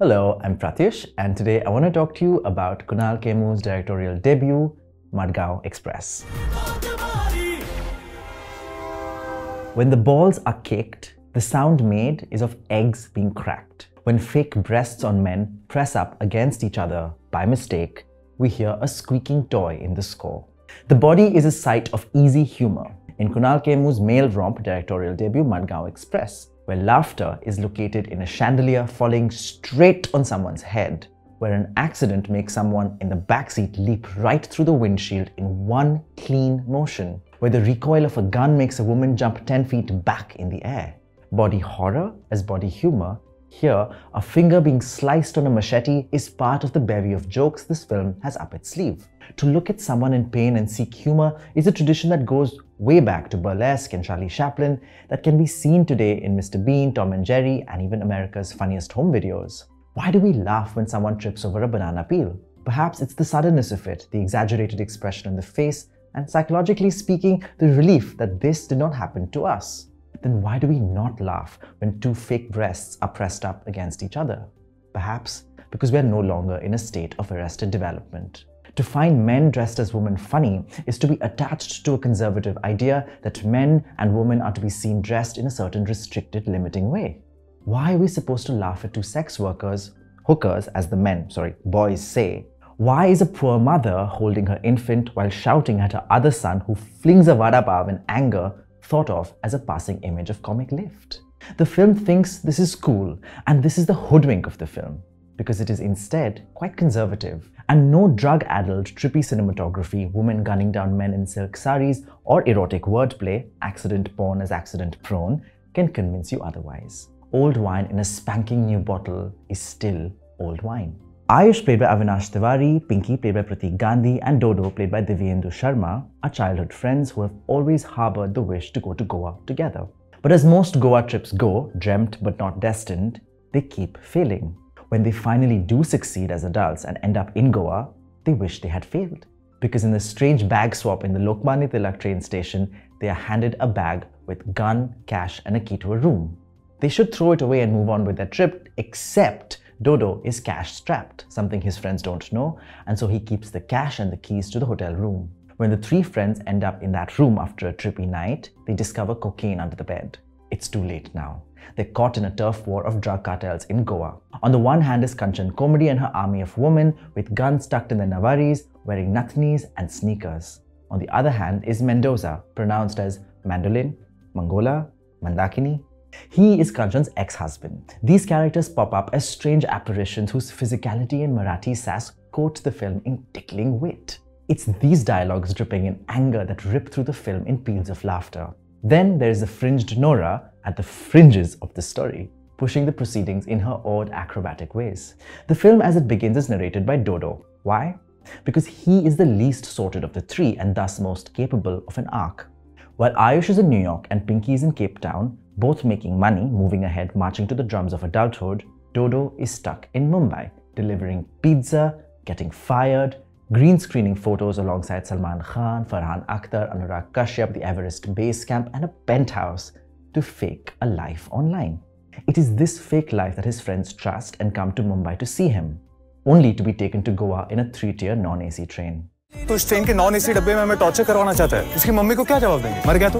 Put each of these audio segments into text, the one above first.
Hello, I'm Prathyush and today I want to talk to you about Kunal Khemu's directorial debut, Madgaon Express. When the balls are kicked, the sound made is of eggs being cracked. When fake breasts on men press up against each other by mistake, we hear a squeaking toy in the score. The body is a site of easy humor. In Kunal Khemu's male romp directorial debut, Madgaon Express, where laughter is located in a chandelier falling straight on someone's head, where an accident makes someone in the backseat leap right through the windshield in one clean motion, where the recoil of a gun makes a woman jump 10 feet back in the air. Body horror as body humor, here, a finger being sliced on a machete is part of the bevy of jokes this film has up its sleeve. To look at someone in pain and seek humor is a tradition that goes way back to burlesque and Charlie Chaplin that can be seen today in Mr. Bean, Tom and Jerry, and even America's funniest home videos. Why do we laugh when someone trips over a banana peel? Perhaps it's the suddenness of it, the exaggerated expression on the face, and psychologically speaking, the relief that this did not happen to us. Then why do we not laugh when two fake breasts are pressed up against each other? Perhaps because we are no longer in a state of arrested development. To find men dressed as women funny is to be attached to a conservative idea that men and women are to be seen dressed in a certain restricted, limiting way. Why are we supposed to laugh at two sex workers, hookers as the men, sorry, boys say? Why is a poor mother holding her infant while shouting at her other son who flings a vada pav in anger thought of as a passing image of comic lift? The film thinks this is cool, and this is the hoodwink of the film because it is instead quite conservative and no drug-addled, trippy cinematography, women gunning down men in silk saris, or erotic wordplay, accident porn as accident prone, can convince you otherwise. Old wine in a spanking new bottle is still old wine. Ayush, played by Avinash Tiwary, Pinky, played by Pratik Gandhi, and Dodo, played by Divyendu Sharma, are childhood friends who have always harbored the wish to go to Goa together. But as most Goa trips go, dreamt but not destined, they keep failing when they finally do succeed as adults and end up in Goa, they wish they had failed. Because in the strange bag swap in the Lokmanya Tilak train station, they are handed a bag with gun, cash, and a key to a room. They should throw it away and move on with their trip, except Dodo is cash strapped, something his friends don't know, and so he keeps the cash and the keys to the hotel room. When the three friends end up in that room after a trippy night, they discover cocaine under the bed. It's too late now. They're caught in a turf war of drug cartels in Goa. On the one hand is Kanchan Kombdi and her army of women with guns tucked in their navaris, wearing nathnis and sneakers. On the other hand is Mendoza, pronounced as Mandolin, Mangola, Mandakini. He is Kanchan's ex-husband. These characters pop up as strange apparitions whose physicality and Marathi sass coat the film in tickling wit. It's these dialogues dripping in anger that rip through the film in peals of laughter. Then there is the fringed Nora at the fringes of the story, pushing the proceedings in her odd acrobatic ways. The film as it begins is narrated by Dodo. Why? Because he is the least sorted of the three and thus most capable of an arc. While Ayush is in New York and Pinky is in Cape Town, both making money, moving ahead, marching to the drums of adulthood, Dodo is stuck in Mumbai, delivering pizza, getting fired, green screening photos alongside Salman Khan, Farhan Akhtar, Anurag Kashyap, the Everest base camp, and a penthouse to fake a life online. It is this fake life that his friends trust and come to Mumbai to see him, only to be taken to Goa in a three-tier non-AC train. तो इस train के non AC डब्बे में हमें torture करवाना चाहता है इसकी मम्मी को क्या जवाब देंगे मर गया तो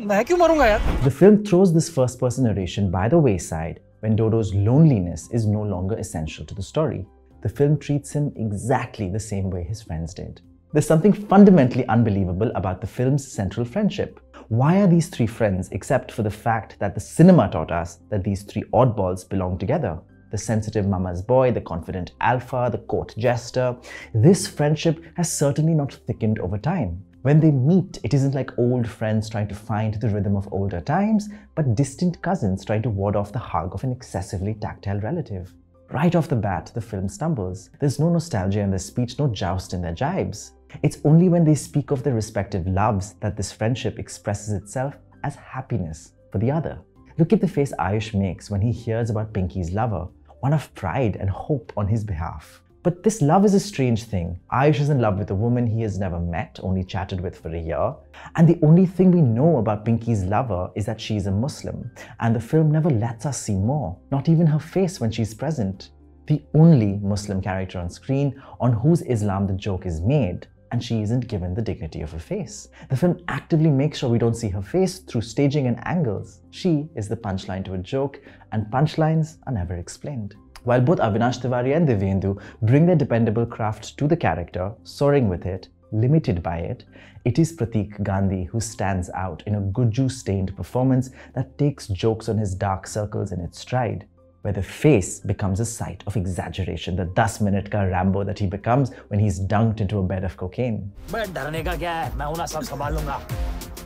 मैं क्यों मरूंगा यार The film throws this first-person narration by the wayside when Dodo's loneliness is no longer essential to the story the film treats him exactly the same way his friends did. There's something fundamentally unbelievable about the film's central friendship. Why are these three friends except for the fact that the cinema taught us that these three oddballs belong together? The sensitive mama's boy, the confident alpha, the court jester. This friendship has certainly not thickened over time. When they meet, it isn't like old friends trying to find the rhythm of older times, but distant cousins trying to ward off the hug of an excessively tactile relative. Right off the bat, the film stumbles. There's no nostalgia in their speech, no joust in their jibes. It's only when they speak of their respective loves that this friendship expresses itself as happiness for the other. Look at the face Ayush makes when he hears about Pinky's lover, one of pride and hope on his behalf. But this love is a strange thing. Ayush is in love with a woman he has never met, only chatted with for a year. And the only thing we know about Pinky's lover is that she is a Muslim. And the film never lets us see more, not even her face when she's present. the only Muslim character on screen on whose Islam the joke is made, and she isn't given the dignity of a face. The film actively makes sure we don't see her face through staging and angles. She is the punchline to a joke, and punchlines are never explained. While both Avinash Tiwary and Divyendu bring their dependable craft to the character, soaring with it, limited by it, it is Pratik Gandhi who stands out in a Gujju-stained performance that takes jokes on his dark circles in its stride where the face becomes a site of exaggeration, the 10 minute ka Rambo that he becomes when he's dunked into a bed of cocaine.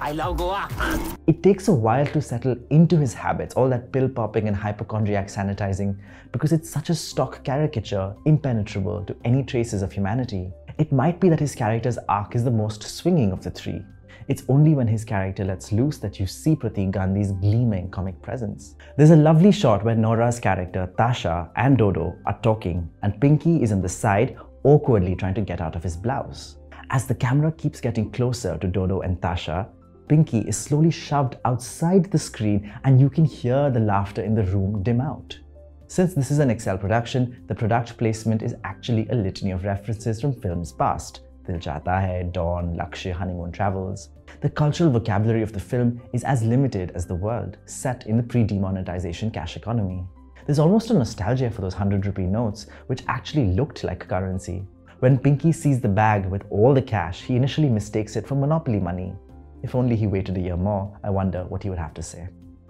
I love Goa. It takes a while to settle into his habits, all that pill popping and hypochondriac sanitizing, because it's such a stock caricature, impenetrable to any traces of humanity. It might be that his character's arc is the most swinging of the three, it's only when his character lets loose that you see Pratik Gandhi's gleaming comic presence. There's a lovely shot where Nora's character, Tasha, and Dodo are talking, and Pinky is on the side, awkwardly trying to get out of his blouse. As the camera keeps getting closer to Dodo and Tasha, Pinky is slowly shoved outside the screen and you can hear the laughter in the room dim out. Since this is an Excel production, the product placement is actually a litany of references from films past. Dil Chahta Hai, Don, Lakshya, Honeymoon Travels. The cultural vocabulary of the film is as limited as the world, set in the pre-demonetization cash economy. There's almost a nostalgia for those 100 rupee notes, which actually looked like currency. When Pinky sees the bag with all the cash, he initially mistakes it for monopoly money. If only he waited a year more, I wonder what he would have to say.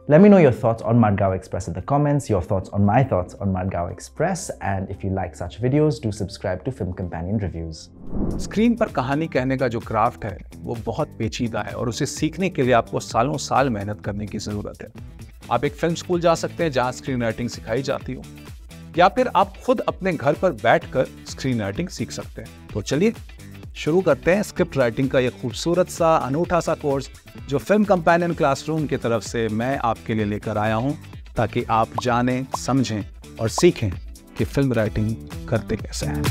Let me know your thoughts on Madgaon Express in the comments, your thoughts on my thoughts on Madgaon Express, and if you like such videos, do subscribe to Film Companion Reviews. Screen पर कहानी कहने का जो craft है वो बहुत पेचीदा है और उसे सीखने के लिए आपको सालों साल मेहनत करने की ज़रूरत है आप एक फ़िल्म स्कूल जा सकते हैं जहाँ स्क्रीन राइटिंग सिखाई जाती हो या फिर आप खुद अपने घर पर बैठकर स्क्रीन राइटिंग सीख सकते हैं तो चलिए शुरू करते हैं स्क्रिप्ट राइटिंग का ये खूबसूरत सा, अनूठा सा कोर्स जो फ़िल्म कंपेनियन क्लासरूम की तरफ़ से मैं आपके लिए लेकर आया हूँ, ताकि आप जानें, समझें और सीखें कि फ़िल्म राइटिंग करते कैसे हैं।